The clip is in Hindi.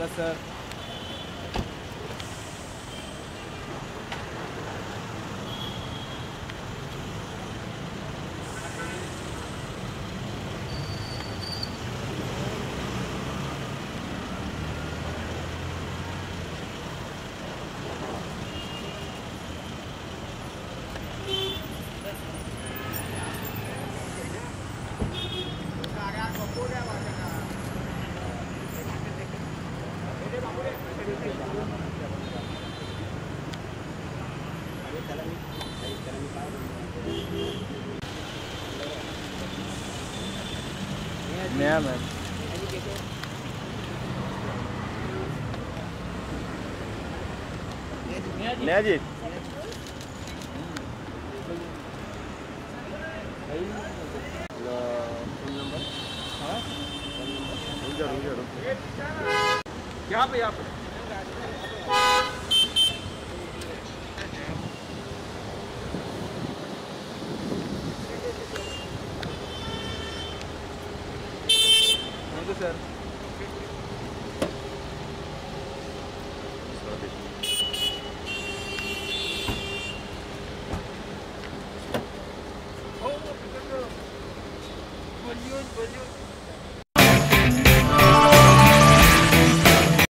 Yes, sir. नया मैम नया जी हाँ? क्या पे sir. Oh, look at the girl. Balloon, balloon.